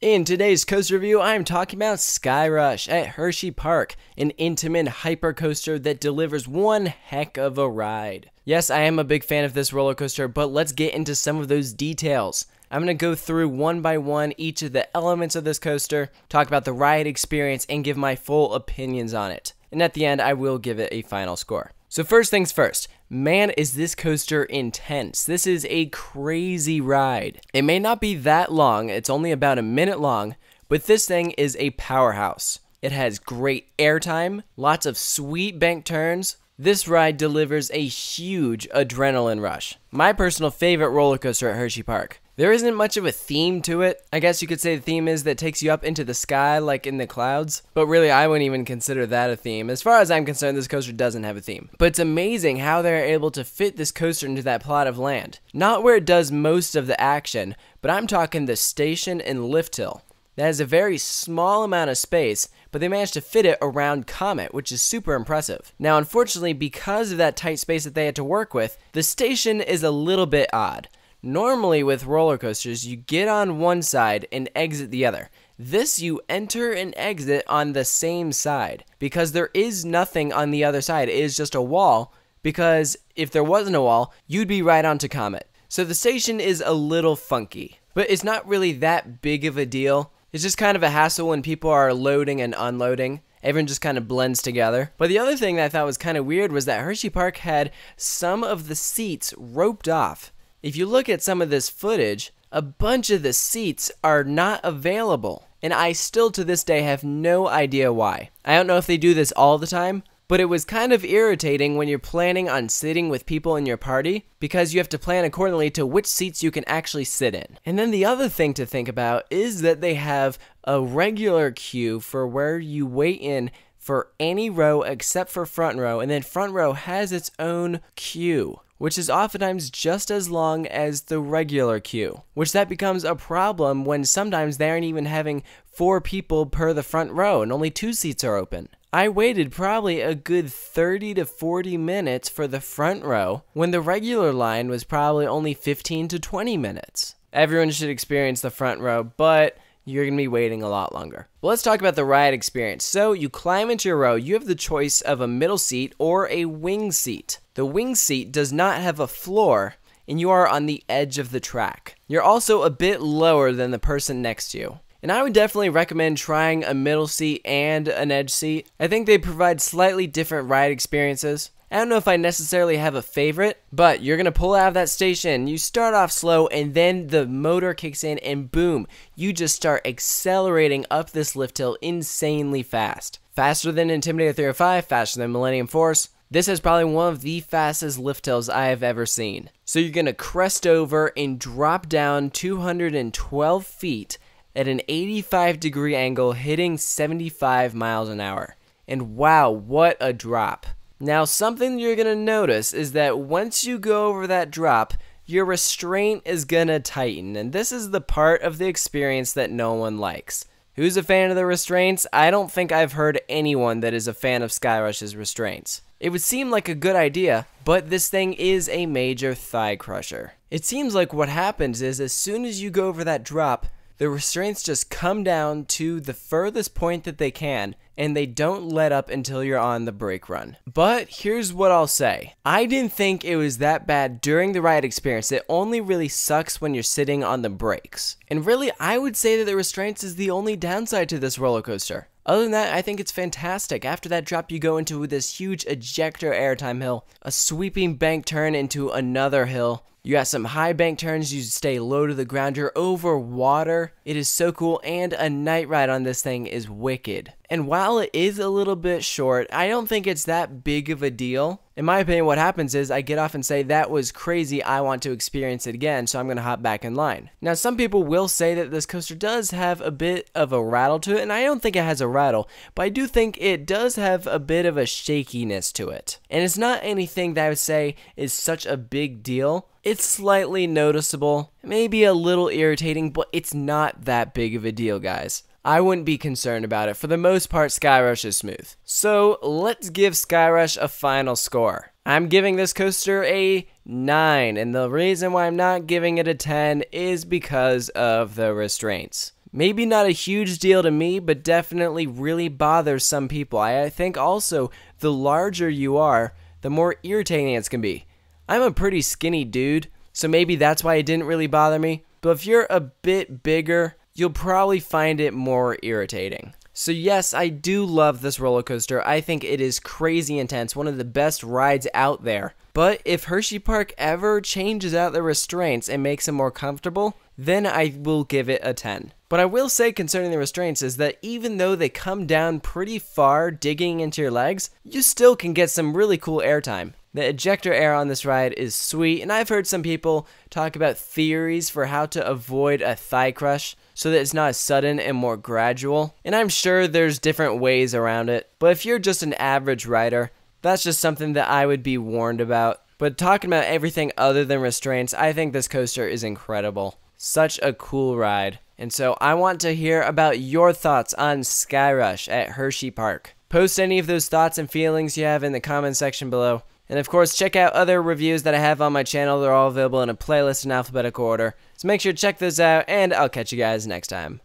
In today's coaster review, I'm talking about Skyrush at Hershey Park, an Intamin hypercoaster that delivers one heck of a ride. Yes, I am a big fan of this roller coaster, but let's get into some of those details. I'm going to go through one by one each of the elements of this coaster, talk about the ride experience, and give my full opinions on it. And at the end, I will give it a final score. So, first things first, man, is this coaster intense. This is a crazy ride. It may not be that long, it's only about a minute long, but this thing is a powerhouse. It has great airtime, lots of sweet bank turns. This ride delivers a huge adrenaline rush. My personal favorite roller coaster at Hershey Park. There isn't much of a theme to it. I guess you could say the theme is that takes you up into the sky like in the clouds, but really I wouldn't even consider that a theme. As far as I'm concerned, this coaster doesn't have a theme. But it's amazing how they're able to fit this coaster into that plot of land. Not where it does most of the action, but I'm talking the station and lift hill. That has a very small amount of space, but they managed to fit it around Comet, which is super impressive. Now, unfortunately, because of that tight space that they had to work with, the station is a little bit odd. Normally, with roller coasters, you get on one side and exit the other. This, you enter and exit on the same side because there is nothing on the other side. It is just a wall. Because if there wasn't a wall, you'd be right onto Comet. So the station is a little funky, but it's not really that big of a deal. It's just kind of a hassle when people are loading and unloading. Everyone just kind of blends together. But the other thing that I thought was kind of weird was that Hershey Park had some of the seats roped off. If you look at some of this footage, a bunch of the seats are not available. And I still to this day have no idea why. I don't know if they do this all the time, but it was kind of irritating when you're planning on sitting with people in your party because you have to plan accordingly to which seats you can actually sit in. And then the other thing to think about is that they have a regular queue for where you wait in for any row except for front row, and then front row has its own queue which is oftentimes just as long as the regular queue, which that becomes a problem when sometimes they aren't even having four people per the front row and only two seats are open. I waited probably a good 30 to 40 minutes for the front row when the regular line was probably only 15 to 20 minutes. Everyone should experience the front row, but you're going to be waiting a lot longer. Well, let's talk about the ride experience. So, you climb into your row, you have the choice of a middle seat or a wing seat. The wing seat does not have a floor, and you are on the edge of the track. You're also a bit lower than the person next to you. And I would definitely recommend trying a middle seat and an edge seat. I think they provide slightly different ride experiences. I don't know if I necessarily have a favorite, but you're gonna pull out of that station. You start off slow, and then the motor kicks in, and boom, you just start accelerating up this lift hill insanely fast. Faster than Intimidator 305, faster than Millennium Force. This is probably one of the fastest lift hills I have ever seen. So you're gonna crest over and drop down 212 feet at an 85 degree angle, hitting 75 miles an hour. And wow, what a drop! Now, something you're going to notice is that once you go over that drop, your restraint is going to tighten, and this is the part of the experience that no one likes. Who's a fan of the restraints? I don't think I've heard anyone that is a fan of Skyrush's restraints. It would seem like a good idea, but this thing is a major thigh crusher. It seems like what happens is as soon as you go over that drop, the restraints just come down to the furthest point that they can, and they don't let up until you're on the brake run. But here's what I'll say I didn't think it was that bad during the ride experience. It only really sucks when you're sitting on the brakes. And really, I would say that the restraints is the only downside to this roller coaster. Other than that, I think it's fantastic. After that drop, you go into this huge ejector airtime hill, a sweeping bank turn into another hill, you got some high bank turns, you stay low to the ground, you're over water. It is so cool, and a night ride on this thing is wicked. And while it is a little bit short, I don't think it's that big of a deal. In my opinion, what happens is I get off and say, That was crazy, I want to experience it again, so I'm going to hop back in line. Now, some people will say that this coaster does have a bit of a rattle to it, and I don't think it has a rattle, but I do think it does have a bit of a shakiness to it. And it's not anything that I would say is such a big deal. It's slightly noticeable, maybe a little irritating, but it's not that big of a deal, guys. I wouldn't be concerned about it. For the most part, Skyrush is smooth. So let's give Skyrush a final score. I'm giving this coaster a 9, and the reason why I'm not giving it a 10 is because of the restraints. Maybe not a huge deal to me, but definitely really bothers some people. I think also the larger you are, the more irritating it's gonna be. I'm a pretty skinny dude, so maybe that's why it didn't really bother me. But if you're a bit bigger, you'll probably find it more irritating. So, yes, I do love this roller coaster. I think it is crazy intense, one of the best rides out there. But if Hershey Park ever changes out the restraints and makes it more comfortable, then I will give it a 10. But I will say concerning the restraints is that even though they come down pretty far digging into your legs, you still can get some really cool airtime. The ejector air on this ride is sweet, and I've heard some people talk about theories for how to avoid a thigh crush so that it's not as sudden and more gradual. And I'm sure there's different ways around it, but if you're just an average rider, that's just something that I would be warned about. But talking about everything other than restraints, I think this coaster is incredible. Such a cool ride. And so I want to hear about your thoughts on Skyrush at Hershey Park. Post any of those thoughts and feelings you have in the comment section below. And of course, check out other reviews that I have on my channel. They're all available in a playlist in alphabetical order. So make sure to check those out, and I'll catch you guys next time.